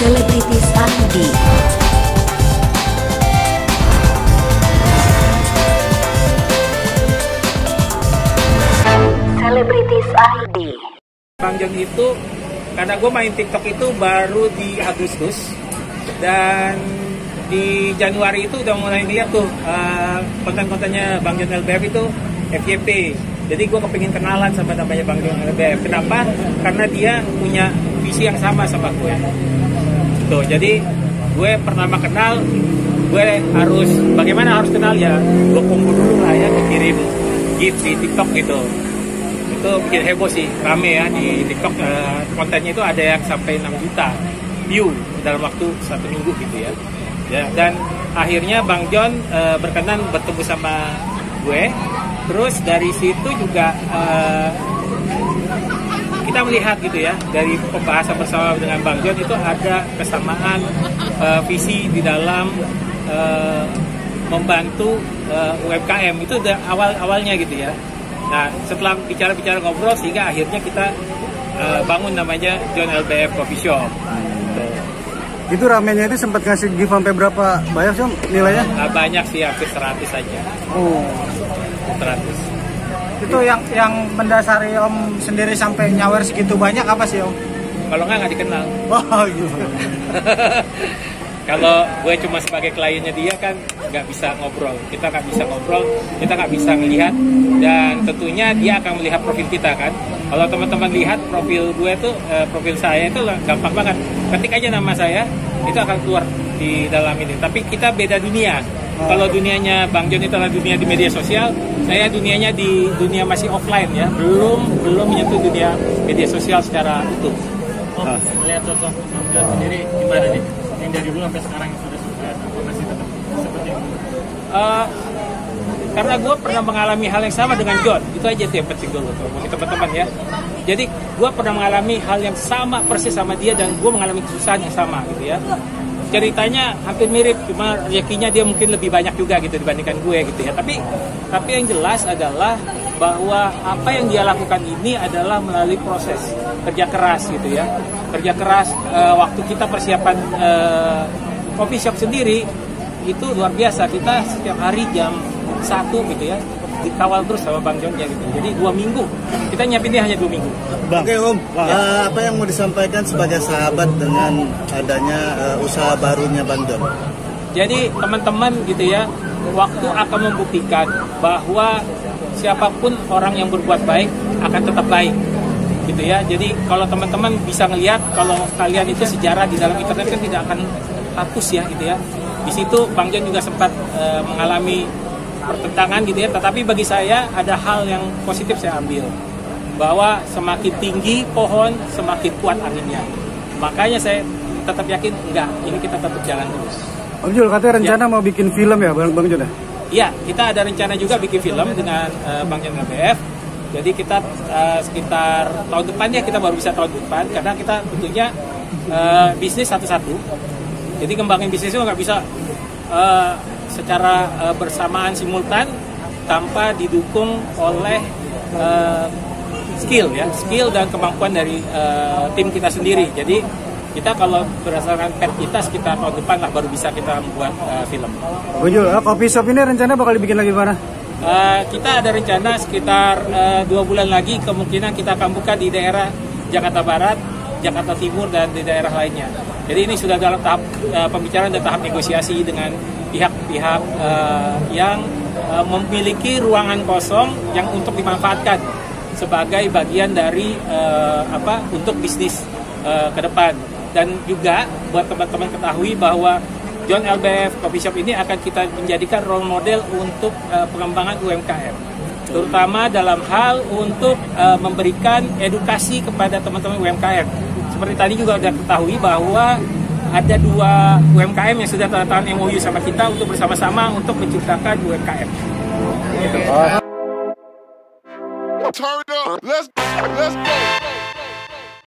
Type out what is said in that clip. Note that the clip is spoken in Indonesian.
Selebritis ID Selebritis ID Bang John itu karena gue main TikTok itu baru di Agustus dan di Januari itu udah mulai lihat tuh uh, konten-kontennya Bang John LBF itu FYP. Jadi gue kepingin kenalan sama namanya Bang John LBF. Kenapa? Karena dia punya visi yang sama sama gue. Tuh, jadi gue pertama kenal gue harus bagaimana harus kenal? Ya gue kumpul dulu lah ya kirim gift di TikTok gitu. Itu bikin heboh sih rame ya di TikTok uh, kontennya itu ada yang sampai 6 juta view dalam waktu satu minggu gitu ya. Ya dan akhirnya Bang John uh, berkenan bertemu sama gue. Terus dari situ juga uh, kita melihat gitu ya dari pembahasan bersama dengan Bang John itu ada kesamaan uh, visi di dalam uh, membantu uh, UMKM itu awal awalnya gitu ya Nah, setelah bicara-bicara ngobrol sehingga akhirnya kita uh, bangun namanya John LBF Coffee Shop. Hmm. Itu ramenya itu sempat ngasih gift sampai berapa banyak sih nilainya? Nah, banyak sih hampir 100 saja. Oh. 100. Itu yang yang mendasari Om sendiri sampai nyawer segitu banyak apa sih Om? Kalau nggak nggak dikenal. Wah, gitu. kalau gue cuma sebagai kliennya dia kan nggak bisa ngobrol kita nggak bisa ngobrol kita nggak bisa melihat dan tentunya dia akan melihat profil kita kan kalau teman-teman lihat profil gue tuh eh, profil saya itu gampang banget ketik aja nama saya itu akan keluar di dalam ini tapi kita beda dunia kalau dunianya Bang John itu adalah dunia di media sosial saya dunianya di dunia masih offline ya. Belum belum menyentuh dunia media sosial secara utuh. Oh, melihat sosok Bang John sendiri gimana nih? Yang dari dulu sampai sekarang sudah sukses apa masih tetap seperti itu? Uh, karena gue pernah mengalami hal yang sama dengan John. Itu aja tuh yang penting dulu bagi teman-teman ya. Jadi gue pernah mengalami hal yang sama persis sama dia dan gue mengalami kesusahan yang sama gitu ya ceritanya hampir mirip cuma rezekinya dia mungkin lebih banyak juga gitu dibandingkan gue gitu ya. Tapi tapi yang jelas adalah bahwa apa yang dia lakukan ini adalah melalui proses kerja keras gitu ya. Kerja keras uh, waktu kita persiapan uh, coffee shop sendiri itu luar biasa. Kita setiap hari jam satu gitu ya dikawal terus sama Bang John ya gitu. Jadi dua minggu. Kita nyiapin dia hanya dua minggu. Bang. Oke Om, uh, apa yang mau disampaikan sebagai sahabat dengan adanya uh, usaha barunya Bang John? Jadi teman-teman gitu ya, waktu akan membuktikan bahwa siapa pun orang yang berbuat baik akan tetap baik gitu ya. Jadi kalau teman-teman bisa ngelihat kalau kalian itu sejarah di dalam internet kan tidak akan hapus ya gitu ya. Di situ Bang John juga sempat uh, mengalami pertentangan gitu ya. Tetapi bagi saya ada hal yang positif saya ambil. Bahwa semakin tinggi pohon semakin kuat anginnya. Makanya saya tetap yakin enggak ini kita tetap jalan terus. Om Jul katanya rencana ya. mau bikin film ya Bang Bang Jul ya? Iya kita ada rencana juga bikin film dengan uh, Bang Jan BF jadi kita uh, sekitar tahun depan ya kita baru bisa tahun depan. Karena kita tentunya uh, bisnis satu-satu. Jadi kembangin bisnis itu nggak bisa uh, secara uh, bersamaan simultan tanpa didukung oleh uh, skill ya skill dan kemampuan dari uh, tim kita sendiri jadi kita kalau berdasarkan pet kita sekitar tahun depan lah baru bisa kita membuat uh, film. Bujul, uh, kopi shop ini rencana bakal dibikin lagi mana? Uh, kita ada rencana sekitar uh, dua bulan lagi kemungkinan kita akan buka di daerah Jakarta Barat, Jakarta Timur dan di daerah lainnya. Jadi ini sudah dalam tahap uh, pembicaraan dan tahap negosiasi dengan pihak-pihak uh, yang uh, memiliki ruangan kosong yang untuk dimanfaatkan sebagai bagian dari uh, apa untuk bisnis uh, ke depan. Dan juga buat teman-teman ketahui bahwa John LBF Coffee Shop ini akan kita menjadikan role model untuk uh, pengembangan UMKM terutama dalam hal untuk uh, memberikan edukasi kepada teman-teman UMKM seperti tadi juga sudah ketahui bahwa ada dua UMKM yang sudah tanda tangan MOU sama kita untuk bersama-sama untuk menciptakan UMKM. Turn up, let's go.